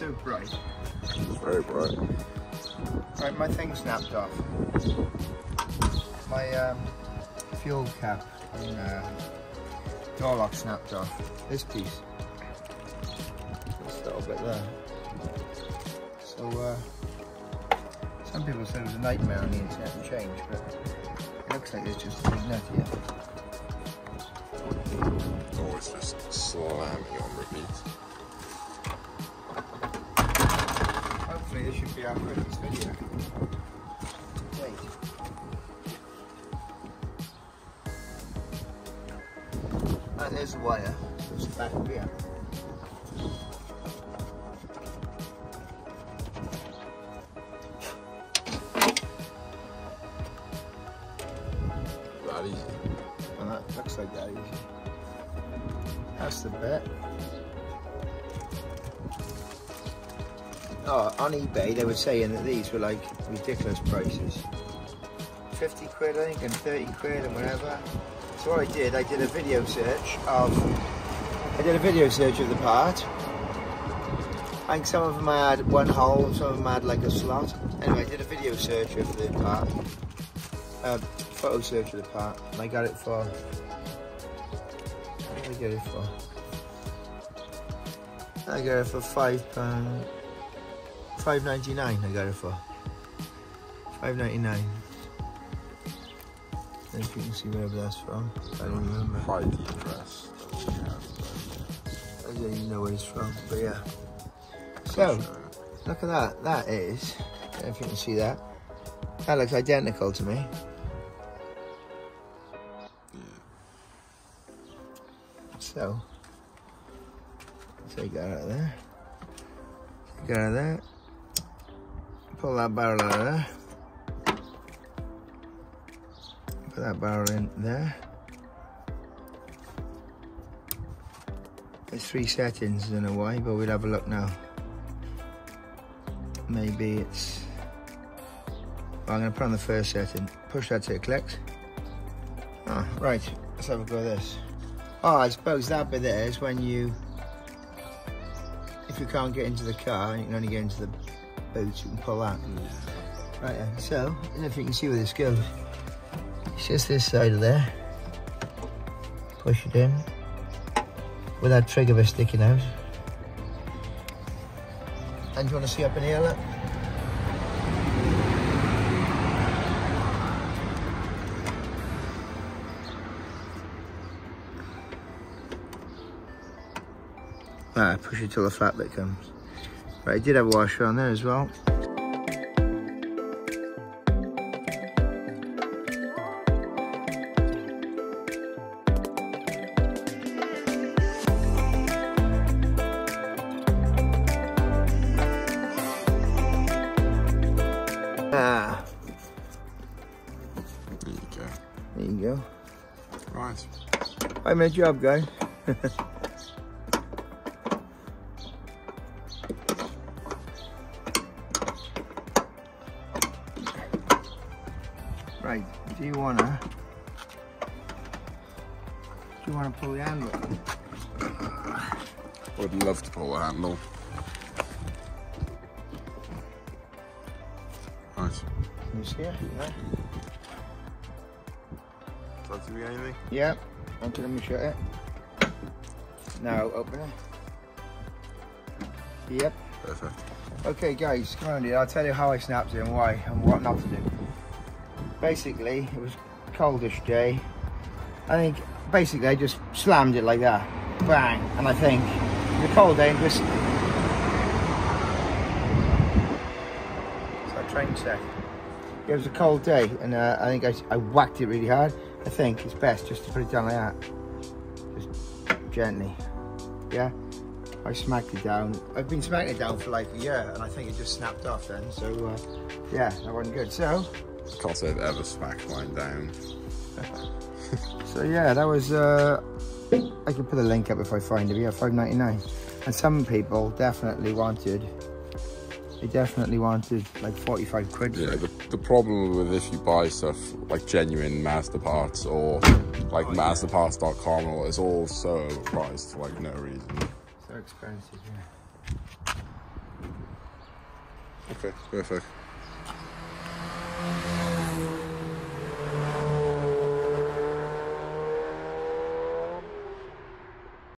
It's so bright. Very bright. Right, my thing snapped off. My um, fuel cap and uh, door lock snapped off. This piece. This little bit there. So, uh, some people said it was a nightmare on the internet to change, but it looks like it's just a big nut here. Always just slamming on repeat. Hopefully this should be our Christmas video. Wait. Right, there's the wire. It's back up here. That easy. And that looks like that easy. That's the bit. Oh, on eBay they were saying that these were like ridiculous prices. 50 quid I think and 30 quid and whatever. So what I did, I did a video search of, I did a video search of the part. I think some of them had one hole, some of them had like a slot. Anyway, I did a video search of the part. Uh, photo search of the part. And I got it for, what did I get it for? I got it for five pound, five ninety nine. I got it for five ninety nine. If you can see wherever that's from, I don't remember. High address. I don't even know where it's from, but yeah. So, look at that. That is, I don't know if you can see that. That looks identical to me. So, take that out of there. Take that out of there. Pull that barrel out of there. Put that barrel in there. There's three settings, I don't know why, but we'll have a look now. Maybe it's... Well, I'm going to put on the first setting. Push that it clicks. Ah, right. Let's have a go at this. Oh, I suppose that bit there is when you... If you can't get into the car, you can only get into the boot, you can pull that. Right then, so, I don't know if you can see where this goes. It's just this side of there. Push it in with that trigger bit sticking out. And you want to see up in here, look? Ah, push it till the flat bit comes. Right, I did have a washer on there as well. Ah, There you go. there you go. Right. I made job, guys. right, do you wanna do you wanna pull the handle? Would love to pull the handle. Right. Can you see it? Yeah. Does that do anything? Yep. Okay, let me shut it. Now open it. Yep. Perfect. Okay guys, come on here, I'll tell you how I snapped it and why and what not to do. Basically, it was coldish day. I think, basically I just slammed it like that. Bang! And I think, a cold day just... It's train set. It was a cold day and uh, I think I, I whacked it really hard. I think it's best just to put it down like that. Just gently. Yeah? I smacked it down. I've been smacking it down for like a year and I think it just snapped off then. So uh, yeah, that wasn't good. So, Can't say I've ever smacked mine down. so yeah, that was, uh, I can put a link up if I find it. Yeah, 5.99. And some people definitely wanted, they definitely wanted like 45 quid Yeah, the, the problem with if you buy stuff like genuine Mazda parts or like Oh, yeah. MazdaParts.com, or it's all so overpriced for like no reason. So expensive, yeah. Okay, perfect. Thank you.